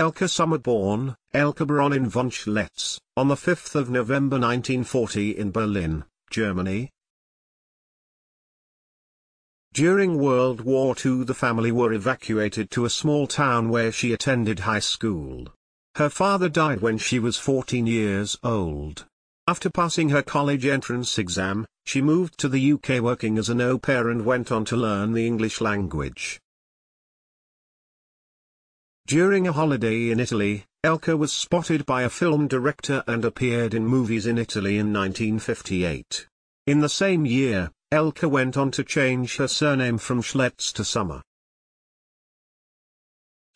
Elke Sommerborn, Elke Baronin von Schletz, on 5 November 1940 in Berlin, Germany. During World War II the family were evacuated to a small town where she attended high school. Her father died when she was 14 years old. After passing her college entrance exam, she moved to the UK working as an au pair and went on to learn the English language. During a holiday in Italy, Elke was spotted by a film director and appeared in movies in Italy in 1958. In the same year, Elke went on to change her surname from Schletz to Sommer.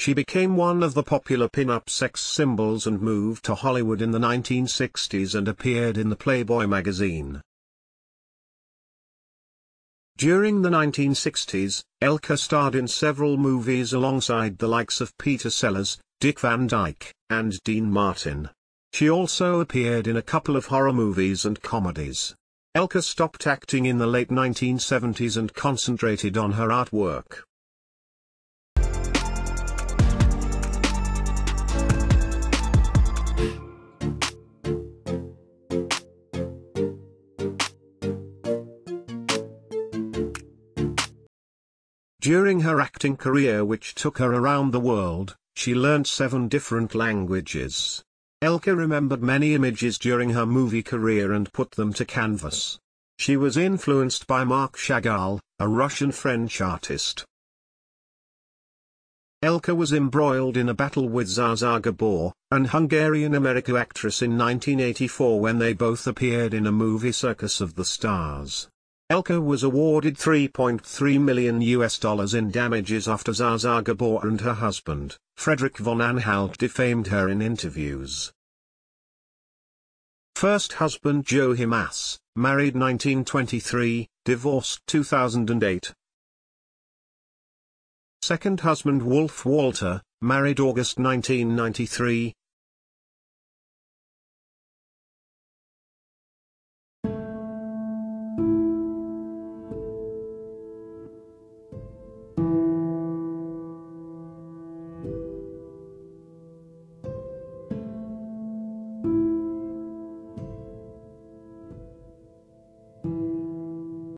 She became one of the popular pin-up sex symbols and moved to Hollywood in the 1960s and appeared in the Playboy magazine. During the 1960s, Elke starred in several movies alongside the likes of Peter Sellers, Dick Van Dyke, and Dean Martin. She also appeared in a couple of horror movies and comedies. Elke stopped acting in the late 1970s and concentrated on her artwork. During her acting career which took her around the world, she learned seven different languages. Elke remembered many images during her movie career and put them to canvas. She was influenced by Marc Chagall, a Russian-French artist. Elke was embroiled in a battle with Zsa Gabor, an Hungarian-American actress in 1984 when they both appeared in a movie Circus of the Stars. Elke was awarded 3.3 million US dollars in damages after Zsa Gabor and her husband, Frederick von Anhalt defamed her in interviews. First husband Joe Hyams, married 1923, divorced 2008. Second husband Wolf Walther, married August 1993,